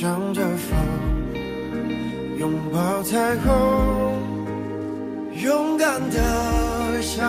向着风，拥抱彩虹，勇敢的向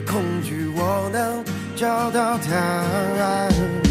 恐惧，我能找到答案。